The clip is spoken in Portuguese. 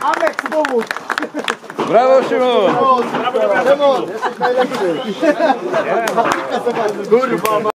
Amex, pomóż! Brawo Szymon! Brawo, brawo! Szymon! Kurwa!